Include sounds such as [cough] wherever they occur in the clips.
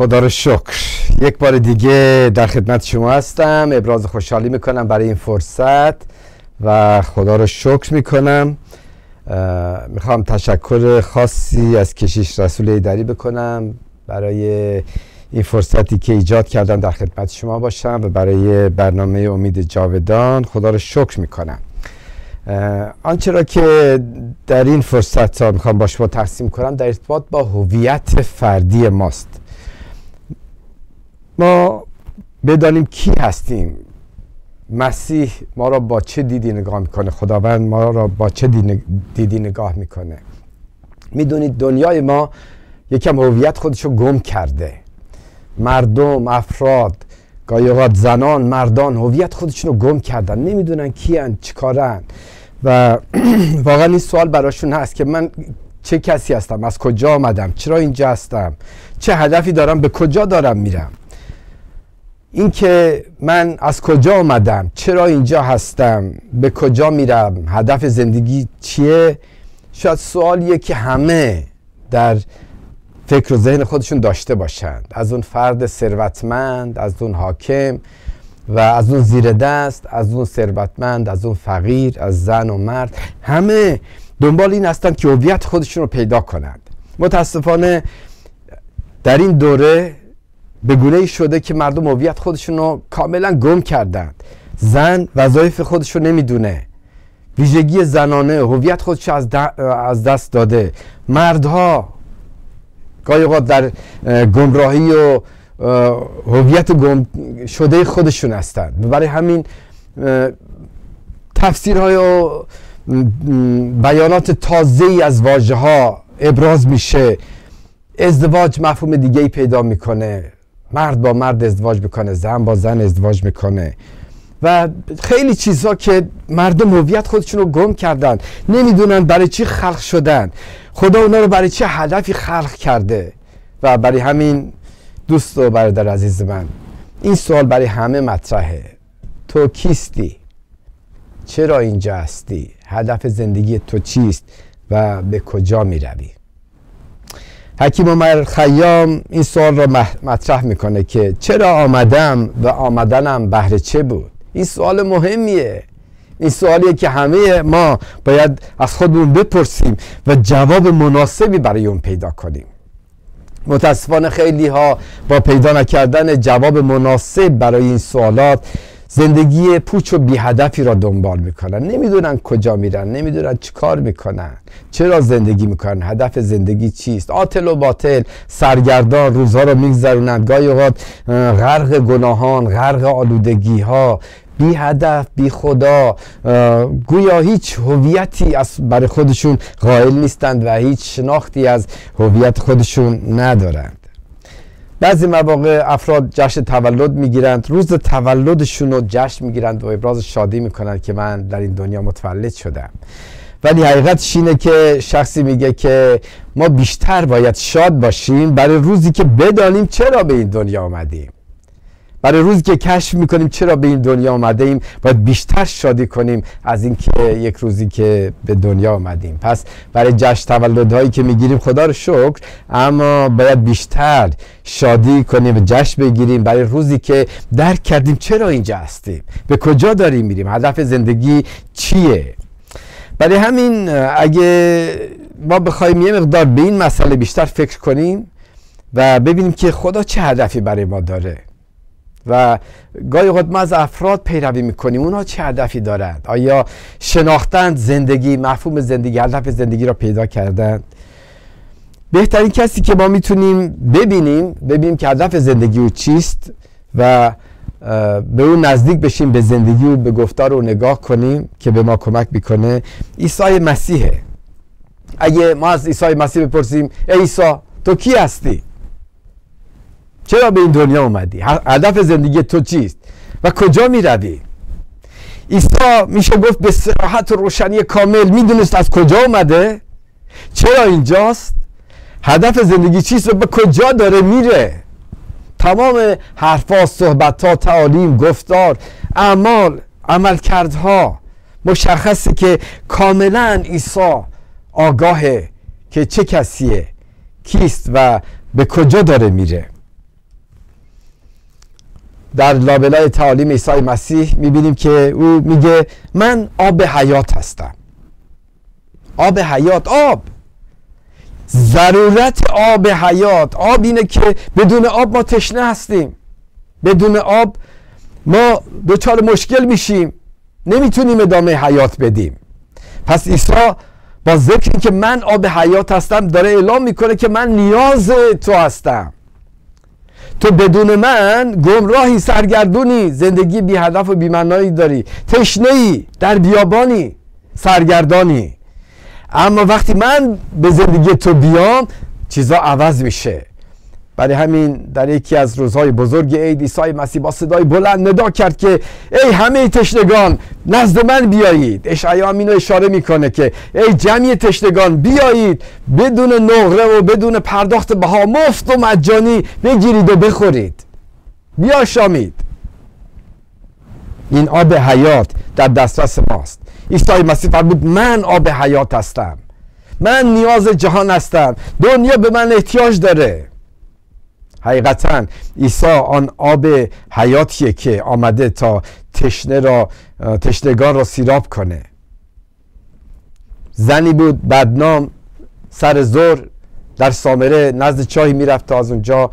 خدا رو شکر. یک بار دیگه در خدمت شما هستم. ابراز خوشحالی می‌کنم برای این فرصت و خدا رو شکر می‌کنم. می‌خوام تشکر خاصی از کشیش رسول ایدری بکنم برای این فرصتی که ایجاد کردم در خدمت شما باشم و برای برنامه امید جاودان خدا رو شکر می‌کنم. آنچه را که در این فرصت ها می‌خوام با شما تقسیم کنم در ارتباط با هویت فردی ماست. ما بدانیم کی هستیم. مسیح ما را با چه دیدی نگاه می‌کنه؟ خداوند ما را با چه دیدی نگاه می‌کنه؟ می‌دونید دنیای ما یکم هویت خودش رو گم کرده. مردم افراد گاهی زنان مردان هویت خودشون رو گم کردن. نمی‌دونن کیان چیکارن. و [clears throat] واقعا این سوال براشون هست که من چه کسی هستم؟ از کجا آمدم؟ چرا اینجا هستم؟ چه هدفی دارم؟ به کجا دارم میرم؟ اینکه من از کجا آمدم؟ چرا اینجا هستم؟ به کجا میرم؟ هدف زندگی چیه؟ شاید سوالیه که همه در فکر و ذهن خودشون داشته باشند. از اون فرد ثروتمند از اون حاکم و از اون زیر دست از اون ثروتمند از اون فقیر از زن و مرد. همه دنبال این هستند که هویت خودشون رو پیدا کنند. متاسفانه در این دوره به گونه شده که مردم هویت خودشون رو کاملا گم کردند. زن وظایف خودش رو نمی‌دونه. ویژگی زنانه هویت خودش از, از دست داده. مردها گاهی اوقات در گمراهی و هویت گم شده خودشون هستند. برای همین تفسیرهای و بیانات تازه ای از واژه ها ابراز میشه. ازدواج مفهوم دیگه ای پیدا می‌کنه. مرد با مرد ازدواج می‌کنه زن با زن ازدواج می‌کنه. و خیلی چیزها که مردم هویت خودشون رو گم کردن نمی‌دونن برای چی خلق شدن. خدا اونا رو برای چه هدفی خلق کرده؟ و برای همین دوست و برادر عزیز من این سوال برای همه مطرحه. تو کیستی؟ چرا اینجا هستی؟ هدف زندگی تو چیست؟ و به کجا می روی حکیم عمر خیام این سوال را مطرح می‌کنه که چرا آمدم و آمدنم بهر چه بود؟ این سوال مهمیه. این سوالیه که همه ما باید از خودمون بپرسیم و جواب مناسبی برای اون پیدا کنیم. متاسفانه خیلی ها با پیدا نکردن جواب مناسب برای این سوالات زندگی پوچ و بی هدفی را دنبال می‌کنن. نمی‌دونن کجا میرن نمی‌دونن چی کار می‌کنن چرا زندگی می‌کنن هدف زندگی چیست. آتل و باطل سرگردان روزها را میگذرونند گاهی اوقات غرق گناهان غرق آلودگی ها بی هدف بی خدا گویا هیچ هویتی از برای خودشون قائل نیستند و هیچ شناختی از هویت خودشون ندارند بعضی مواقع افراد جشن تولد می‌گیرند. روز تولدشون رو جشن می‌گیرند و ابراز شادی می‌کنند که من در این دنیا متولد شدم. ولی حقیقتش اینه که شخصی میگه که ما بیشتر باید شاد باشیم برای روزی که بدانیم چرا به این دنیا آمدیم. برای روزی که کشف می‌کنیم چرا به این دنیا آمده ایم باید بیشتر شادی کنیم از اینکه یک روزی که به دنیا آمدیم پس برای جشن تولدهایی که می‌گیریم خدا رو شکر اما باید بیشتر شادی کنیم و جشن بگیریم. برای روزی که درک کردیم چرا اینجا هستیم به کجا داریم میریم هدف زندگی چیه؟ برای همین اگه ما بخوایم یه مقدار به این مسئله بیشتر فکر کنیم و ببینیم که خدا چه هدفی برای ما داره. و گاهی اوقات ما از افراد پیروی می‌کنیم. اونا چه هدفی دارند؟ آیا شناختند زندگی مفهوم زندگی هدف زندگی را پیدا کردند بهترین کسی که ما می‌تونیم ببینیم ببینیم که هدف زندگی او چیست و به اون نزدیک بشیم به زندگی و به گفتار رو نگاه کنیم که به ما کمک می‌کنه. عیسی مسیحه. اگه ما از عیسی مسیح بپرسیم ای عیسی تو کی هستی؟ چرا به این دنیا اومدی؟ هدف زندگی تو چیست؟ و کجا می روی عیسی میشه گفت به صراحت و روشنی کامل می‌دونست از کجا اومده؟ چرا اینجاست؟ هدف زندگی چیست و به کجا داره میره؟ تمام حرفا صحبت تعالیم گفتار اعمال عملکردها مشخصه که کاملا عیسی آگاهه که چه کسیه کیست و به کجا داره میره. در لابلای تعالیم عیسی مسیح می‌بینیم که او میگه من آب حیات هستم. آب حیات آب! ضرورت آب حیات. آب اینه که بدون آب ما تشنه هستیم. بدون آب ما دچار مشکل میشیم. نمی‌تونیم ادامه حیات بدیم. پس عیسی با ذکر که من آب حیات هستم داره اعلام می‌کنه که من نیاز تو هستم. تو بدون من گمراهی سرگردونی. زندگی بی هدف و بی معنایی داری. تشنه در بیابانی سرگردانی. اما وقتی من به زندگی تو بیام چیزا عوض میشه. برای همین در یکی از روزهای بزرگ عید عیسی مسیح با صدای بلند ندا کرد که ای همه تشنگان نزد من بیایید. اشعیا اینو اشاره می‌کنه که ای جمعی تشنگان بیایید. بدون نقره و بدون پرداخت بها مفت و مجانی بگیرید و بخورید. بیا شامید این آب حیات در دسترس ماست. عیسی مسیح فرمود من آب حیات هستم. من نیاز جهان هستم. دنیا به من احتیاج داره. حقیقتا عیسی آن آب حیاتیه که آمده تا تشنه را تشنگان را سیراب کنه. زنی بود بدنام سر زور در سامره نزد چاهی می‌رفت تا از اونجا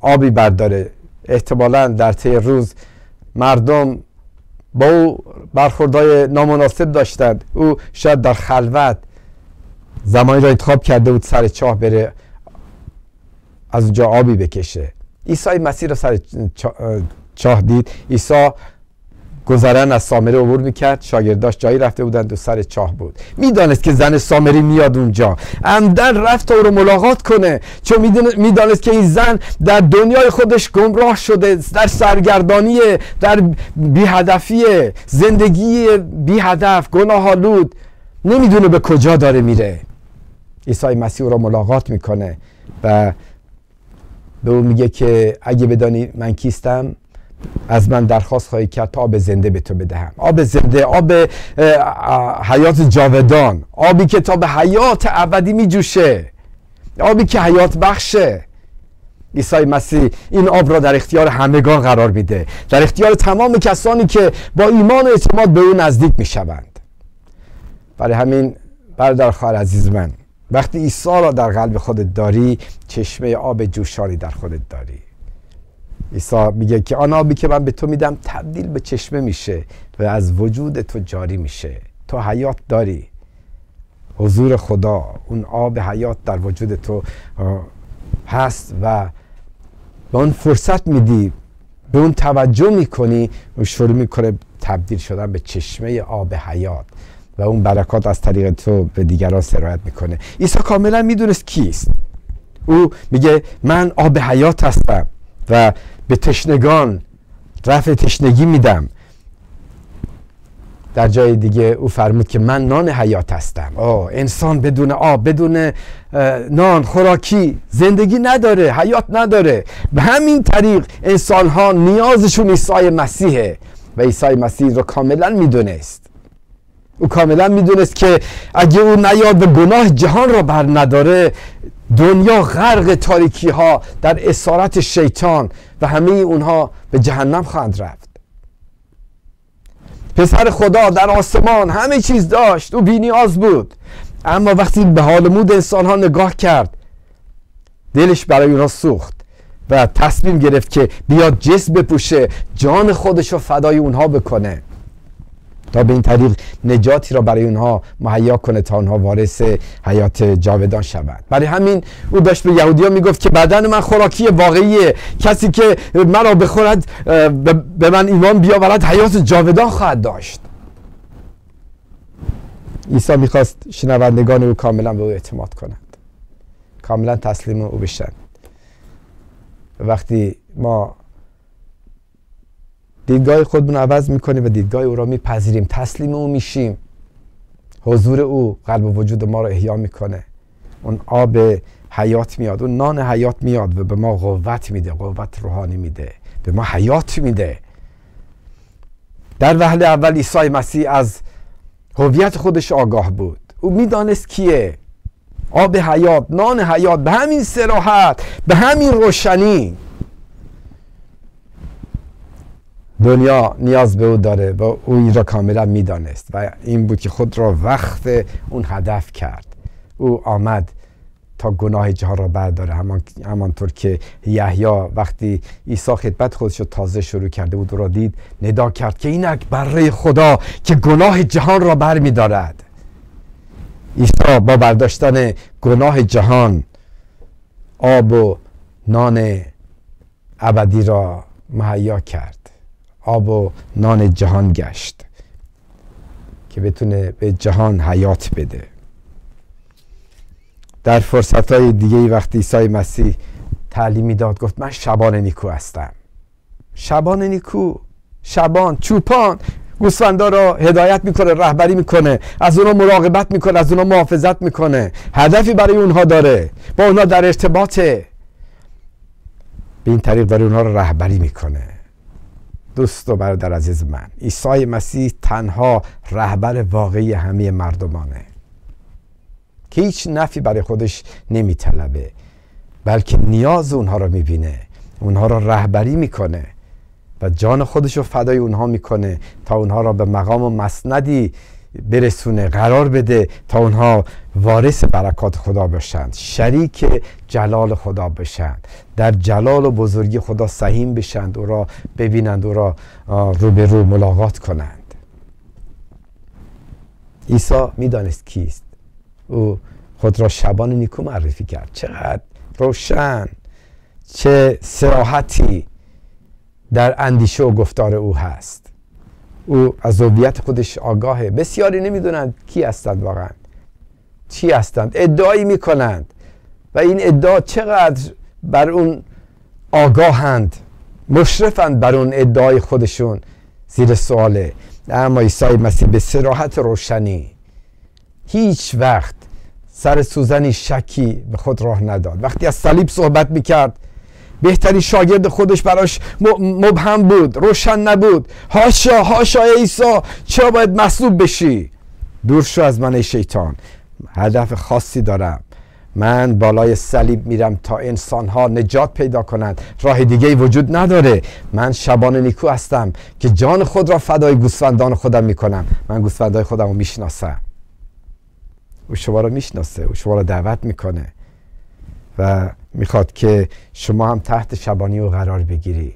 آبی برداره. احتمالا در طی روز مردم با او برخوردهای نامناسب داشتند. او شاید در خلوت زمانی را انتخاب کرده بود سر چاه بره. از اونجا آبی بکشه. عیسی مسیر رو سر چاه دید. عیسی گذرن از سامره عبور می‌کرد. شاگرداش جایی رفته بودند و سر چاه بود. می‌دانست که زن سامری میاد اونجا. عمدن رفت او رو ملاقات کنه. چون می‌دانست که این زن در دنیای خودش گمراه شده در سرگردانی در بیهدفی زندگی بیهدف گناه آلود نمی‌دونه به کجا داره میره. عیسی مسیح او را ملاقات می‌کنه و به او میگه که اگه بدانی من کیستم از من درخواست خواهی کرد تا آب زنده به تو بدهم. آب زنده آب حیات جاودان. آبی که تا به حیات ابدی میجوشه. آبی که حیات بخشه. عیسی مسیح این آب را در اختیار همگان قرار میده. در اختیار تمام کسانی که با ایمان و اعتماد به او نزدیک می‌شوند. برای همین برادر خواهر عزیز من وقتی عیسی را در قلب خودت داری چشمه آب جوشانی در خودت داری. عیسی میگه که آن آبی که من به تو میدم تبدیل به چشمه میشه و از وجود تو جاری میشه. تو حیات داری. حضور خدا اون آب حیات در وجود تو هست و به اون فرصت میدی به اون توجه می‌کنی و شروع می‌کنه تبدیل شدن به چشمه آب حیات. و اون برکات از طریق تو به دیگران سرایت می‌کنه. عیسی کاملا می‌دونست کیست. او میگه من آب حیات هستم و به تشنگان رفع تشنگی میدم. در جای دیگه او فرمود که من نان حیات هستم. آه انسان بدون آب بدون نان خوراکی زندگی نداره حیات نداره. به همین طریق انسان ها نیازشون عیسی مسیحه و عیسی مسیح رو کاملا می‌دونست. او کاملا می‌دونست که اگه او نیاد به گناه جهان را بر نداره. دنیا غرق تاریکی ها در اسارت شیطان و همه اونها به جهنم خواهند رفت. پسر خدا در آسمان همه چیز داشت. او بینیاز بود. اما وقتی به حال مود انسان ها نگاه کرد دلش برای اونها سوخت و تصمیم گرفت که بیاد جسم بپوشه جان خودش رو فدای اونها بکنه. تا به این طریق نجاتی را برای اونها مهیا کنه تا اونها وارث حیات جاودان شوند. برای همین او داشت به یهودیا می‌گفت که بدن من خوراکی واقعیه. کسی که مرا بخورد به من ایمان بیاورد حیات جاودان خواهد داشت. عیسی می‌خواست شنوندگان او کاملا به او اعتماد کنند. کاملا تسلیم او بشن. وقتی ما دیدگاه خودمون عوض می‌کنیم و دیدگاه او را میپذیریم. تسلیم او میشیم. حضور او قلب و وجود ما را احیا می‌کنه. اون آب حیات میاد. اون نان حیات میاد و به ما قوت میده. قوت روحانی میده. به ما حیات میده. در وهله اول عیسی مسیح از هویت خودش آگاه بود. او می‌دانست کیه؟ آب حیات نان حیات به همین سراحت به همین روشنی. دنیا نیاز به او داره و او این را کاملا می‌دانست و این بود که خود را وقت اون هدف کرد. او آمد تا گناه جهان را برداره. همان همانطور که یحیی وقتی عیسی خدمت خودش رو تازه شروع کرده بود و را دید ندا کرد که اینک بره خدا که گناه جهان را بر می دارد. عیسی با برداشتن گناه جهان آب و نان ابدی را مهیا کرد. آب و نان جهان گشت که بتونه به جهان حیات بده. در فرصت های دیگه وقتی عیسی مسیح تعلیمی داد گفت من شبان نیکو هستم. شبان نیکو شبان چوپان گوسفندا را هدایت می‌کنه رهبری می‌کنه از اونها مراقبت می‌کنه از اونها محافظت می‌کنه هدفی برای اونها داره با اونها در ارتباطه. به این طریق داره اونها را رهبری می‌کنه. دوست و برادر عزیز من عیسی مسیح تنها رهبر واقعی همه مردمانه. که هیچ نفی برای خودش نمیطلبه بلکه نیاز اونها رو می‌بینه اونها رو رهبری می‌کنه و جان خودش رو فدای اونها می‌کنه تا اونها را به مقام و مسندی برسونه قرار بده تا اونها وارث برکات خدا بشند شریک جلال خدا بشند در جلال و بزرگی خدا سهیم بشند او را ببینند او را رو به رو ملاقات کنند. عیسی می‌دانست کیست؟ او خود را شبان نیکو معرفی کرد. چقدر روشن چه سراحتی در اندیشه و گفتار او هست. او از هویت خودش آگاهه. بسیاری نمی‌دونند کی هستند واقعا. چی هستند؟ ادعایی می‌کنند. و این ادعا چقدر بر اون آگاهند مشرفند بر اون ادعای خودشون؟ زیر سواله. اما عیسی مسیح به سراحت روشنی هیچ وقت سر سوزنی شکی به خود راه نداد. وقتی از صلیب صحبت می‌کرد بهترین شاگرد خودش براش مبهم بود روشن نبود. هاشا هاشا عیسی چرا باید مصلوب بشی؟ دور شو از من ای شیطان هدف خاصی دارم. من بالای صلیب میرم تا انسان ها نجات پیدا کنند. راه دیگه وجود نداره. من شبان نیکو هستم که جان خود را فدای گوسفندان خودم می‌کنم. من گوسفندای خودم رو می‌شناسم. او شما رو می‌شناسه او شما رو دعوت می‌کنه. و می‌خواد که شما هم تحت شبانی او قرار بگیری.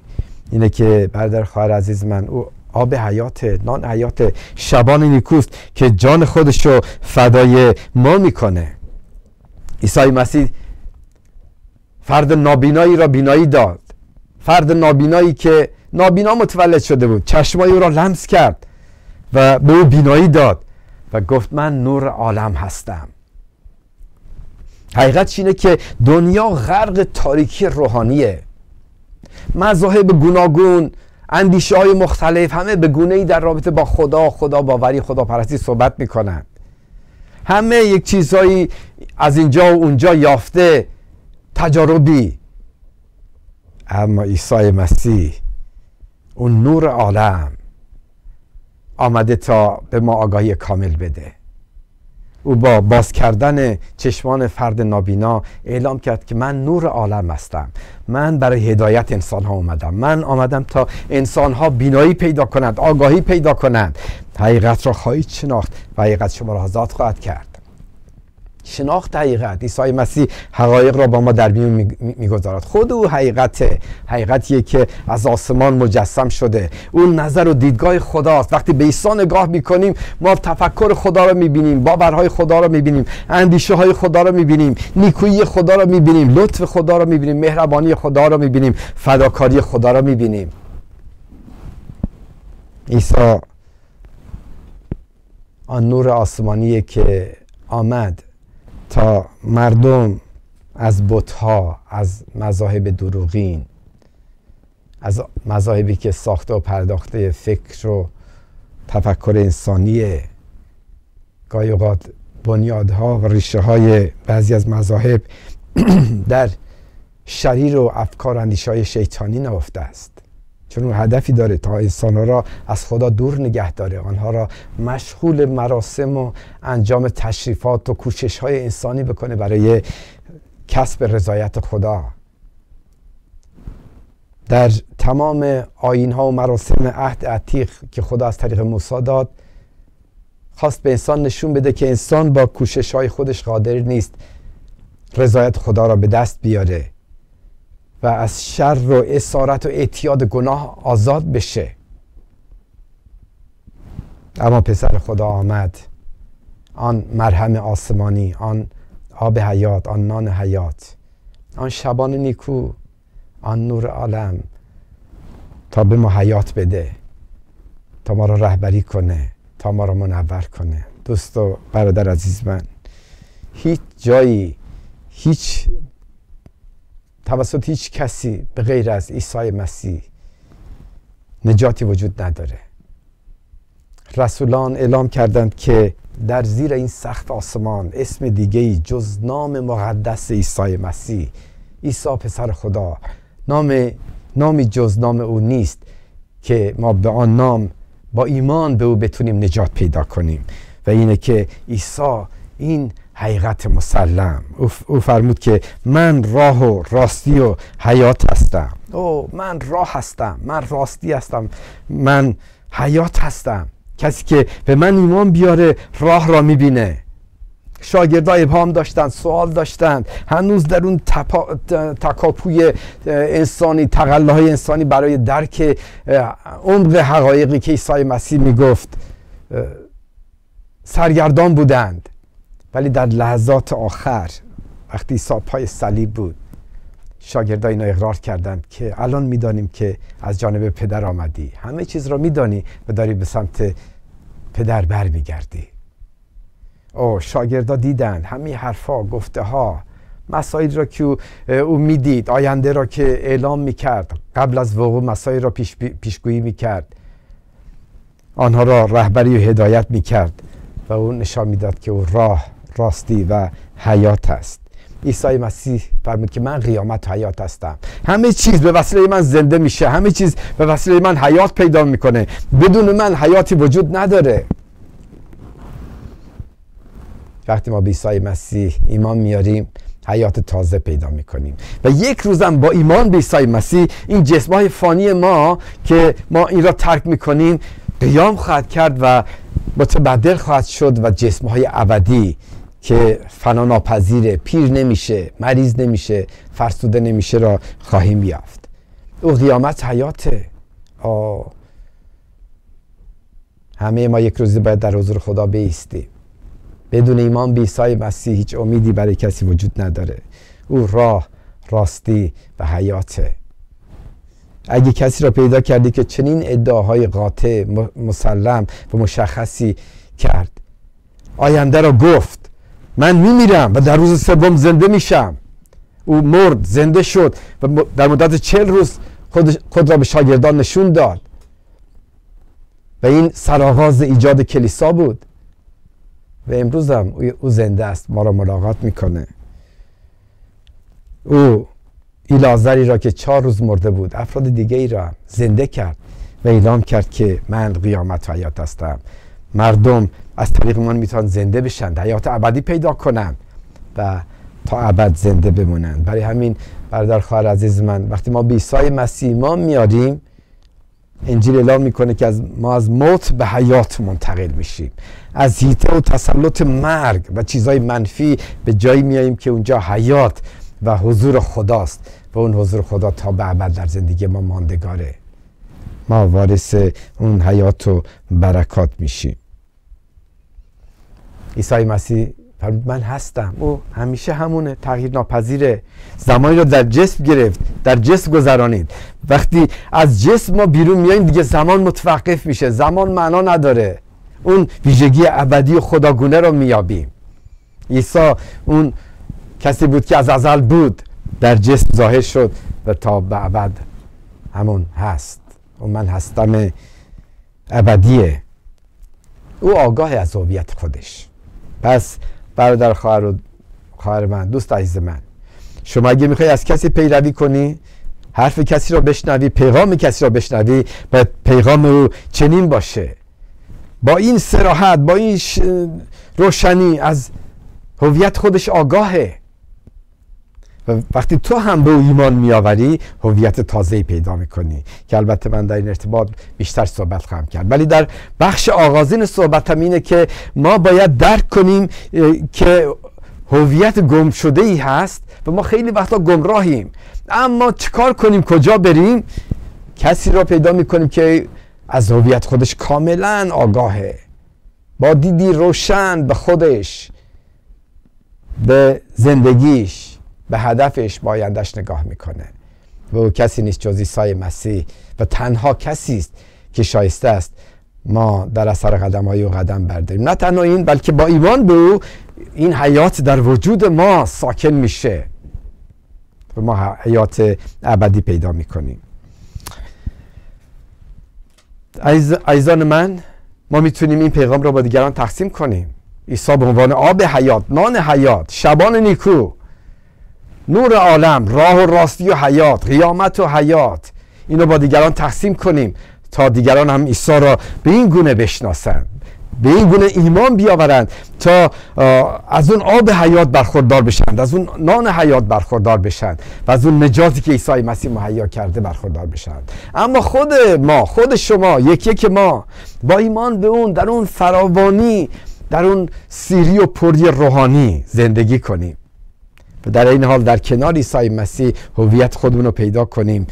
اینه که برادر خواهر عزیز من او آب حیات نان حیات شبان نیکوست که جان خودش رو فدای ما می‌کنه. عیسی مسیح فرد نابینایی را بینایی داد. فرد نابینایی که نابینا متولد شده بود. چشمای او را لمس کرد و به او بینایی داد و گفت من نور عالم هستم. حقیقت اینه که دنیا غرق تاریکی روحانیه. مذاهب گوناگون اندیشه های مختلف همه به گونه ای در رابطه با خدا خدا باوری خدا پرستی صحبت می‌کنن. همه یک چیزهایی از اینجا و اونجا یافته تجاربی. اما عیسی مسیح اون نور عالم آمده تا به ما آگاهی کامل بده. او با باز کردن چشمان فرد نابینا اعلام کرد که من نور عالم هستم. من برای هدایت انسان ها اومدم. من آمدم تا انسان ها بینایی پیدا کنند آگاهی پیدا کنند. حقیقت را خواهید شناخت و حقیقت شما را آزاد خواهد کرد. شناخت حقیقت. عیسی مسیح حقایق را با ما در میون می‌گذارد. خود او حقیقت حقیقتیه که از آسمان مجسم شده. اون نظر و دیدگاه خداست. وقتی به عیسی نگاه می‌کنیم ما تفکر خدا رو می‌بینیم باورهای خدا رو می‌بینیم اندیشه های خدا رو می‌بینیم نیکویی خدا رو می‌بینیم لطف خدا رو می‌بینیم مهربانی خدا رو می‌بینیم فداکاری خدا رو می‌بینیم. عیسی آن نور آسمانیه که آمد. تا مردم از بتها از مذاهب دروغین از مذاهبی که ساخته و پرداخته فکر و تفکر انسانیه گاهی اوقات بنیادها و ریشه های بعضی از مذاهب [clears throat] در شریر و افکار اندیشه های شیطانی نهفته است. چون هدفی داره تا انسان را از خدا دور نگه داره آنها را مشغول مراسم و انجام تشریفات و کوشش های انسانی بکنه برای کسب رضایت خدا. در تمام آین ها و مراسم عهد عتیق که خدا از طریق موسی داد خواست به انسان نشون بده که انسان با کوشش های خودش قادر نیست رضایت خدا را به دست بیاره. و از شر و اسارت و اعتیاد گناه آزاد بشه. اما پسر خدا آمد. آن مرهم آسمانی آن آب حیات آن نان حیات آن شبان نیکو آن نور عالم تا به ما حیات بده تا ما را رهبری کنه تا ما را منور کنه. دوست و برادر عزیز من هیچ جایی هیچ توسط هیچ کسی به غیر از عیسی مسیح نجاتی وجود نداره. رسولان اعلام کردند که در زیر این سخت آسمان اسم دیگه جز نام مقدس عیسی مسیح عیسی پسر خدا نام نامی جز نام او نیست که ما به آن نام با ایمان به او بتونیم نجات پیدا کنیم. و اینه که عیسی این حقیقت مسلم. او فرمود که من راه و راستی و حیات هستم. او من راه هستم. من راستی هستم. من حیات هستم. کسی که به من ایمان بیاره راه را می‌بینه. شاگردای ابهام داشتند سوال داشتند. هنوز در اون تکاپوی انسانی تقلاهای انسانی برای درک عمق حقایقی که عیسی مسیح می‌گفت سرگردان بودند. ولی در لحظات آخر وقتی عیسی پای صلیب بود شاگردای اینا اقرار کردند که الان می‌دانیم که از جانب پدر آمدی. همه چیز را میدانی و داری به سمت پدر برمیگردی. او شاگردا دیدن همین حرفا گفته ها مسائل را که او می‌دید آینده را که اعلام می‌کرد قبل از وقوع مسائل را پیش پیشگویی می‌کرد. آنها را رهبری و هدایت می‌کرد و او نشان می‌داد که او راه راستی و حیات است. عیسی مسیح فرمود که من قیامت حیات هستم. همه چیز به وسیله من زنده میشه. همه چیز به وسیله من حیات پیدا می‌کنه. بدون من حیاتی وجود نداره. وقتی ما به عیسی مسیح ایمان میاریم حیات تازه پیدا می‌کنیم. و یک روزم با ایمان به عیسی مسیح این جسم های فانی ما که ما این را ترک می‌کنیم قیام خواهد کرد و متبدل خواهد شد و جسم های ابدی که فنا ناپذیره پیر نمیشه مریض نمیشه فرسوده نمیشه را خواهیم یافت. او قیامت حیاته. آه. همه ما یک روزی باید در حضور خدا بیستیم. بدون ایمان به عیسی مسیح هیچ امیدی برای کسی وجود نداره. او راه راستی و حیاته. اگه کسی را پیدا کردی که چنین ادعاهای قاطع مسلم و مشخصی کرد آینده را گفت. من میمیرم و در روز سوم زنده میشم. او مرد زنده شد و در مدت چل روز خود, خود را به شاگردان نشون داد. و این سرآغاز ایجاد کلیسا بود. و امروز هم او زنده است ما را ملاقات می‌کنه. او ایلازری را که چهار روز مرده بود افراد دیگه ای را زنده کرد و اعلام کرد که من قیامت و حیات هستم. مردم از طریق من می‌تونن زنده بشن حیات ابدی پیدا کنن و تا ابد زنده بمونن. برای همین برادر خواهر عزیز من وقتی ما به عیسی مسیح ما میاریم انجیل اعلام می‌کنه که از ما از موت به حیات منتقل میشیم. از هیته و تسلط مرگ و چیزهای منفی به جایی میاییم که اونجا حیات و حضور خداست و اون حضور خدا تا به ابد در زندگی ما ماندگاره. ما وارث اون حیات و برکات میشیم. عیسی مسیح من هستم. او همیشه همونه تغییر ناپذیره. زمانی رو در جسم گرفت در جسم گذرانید. وقتی از جسم ما بیرون میاییم دیگه زمان متوقف میشه. زمان معنا نداره. اون ویژگی ابدی و خداگونه رو میابیم عیسی اون کسی بود که از ازل بود در جسم ظاهر شد و تا به ابد همون هست. و من هستم ابدیه. او آگاه از هویت خودش. پس برادر خواهر و خواهر من دوست عزیز من شما اگه می‌خوای از کسی پیروی کنی حرف کسی را بشنوی پیغام کسی را بشنوی باید پیغام او چنین باشه. با این سراحت با این روشنی از هویت خودش آگاهه. و وقتی تو هم به او ایمان میآوری هویت تازه پیدا می‌کنی. که البته من در این ارتباط بیشتر صحبت خواهم کرد. ولی در بخش آغازین صحبتم اینه که ما باید درک کنیم که هویت گم شده ای هست و ما خیلی وقتا گمراهیم. اما چیکار کنیم؟ کجا بریم؟ کسی را پیدا می‌کنیم که از هویت خودش کاملا آگاهه. با دیدی روشن به خودش به زندگیش. به هدفش با نگاه می‌کنه. و او کسی نیست جز عیسی مسیح و تنها کسی است که شایسته است ما در اثر قدم های او قدم برداریم. نه تنها این بلکه با ایمان به او این حیات در وجود ما ساکن میشه. و ما حیات ابدی پیدا می‌کنیم. عزیزان من ما می‌تونیم این پیغام را با دیگران تقسیم کنیم. عیسی به عنوان آب حیات نان حیات شبان نیکو نور عالم راه و راستی و حیات قیامت و حیات. اینو با دیگران تقسیم کنیم تا دیگران هم عیسی را به این گونه بشناسند به این گونه ایمان بیاورند تا از اون آب حیات برخوردار بشند از اون نان حیات برخوردار بشند و از اون نجاتی که عیسی مسیح مهیا کرده برخوردار بشند. اما خود ما خود شما یکی که ما با ایمان به اون در اون فراوانی در اون سیری و پری روحانی زندگی کنیم. و در این حال در کنار عیسی مسیح هویت خودمون رو پیدا کنیم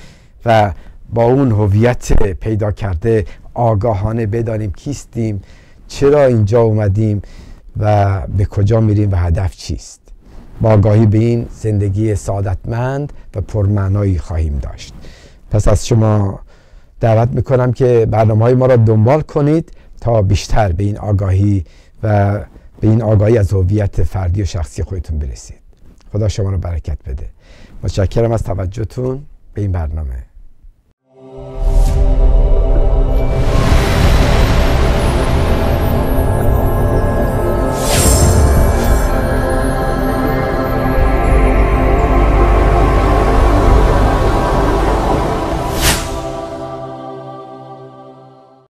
و با اون هویت پیدا کرده آگاهانه بدانیم کیستیم چرا اینجا اومدیم و به کجا میریم و هدف چیست. با آگاهی به این زندگی سعادتمند و پرمعنایی خواهیم داشت. پس از شما دعوت می‌کنم که برنامه های ما را دنبال کنید تا بیشتر به این آگاهی و به این آگاهی از هویت فردی و شخصی خودتون برسید. خدا شما رو برکت بده. متشکرم از توجهتون. به این برنامه.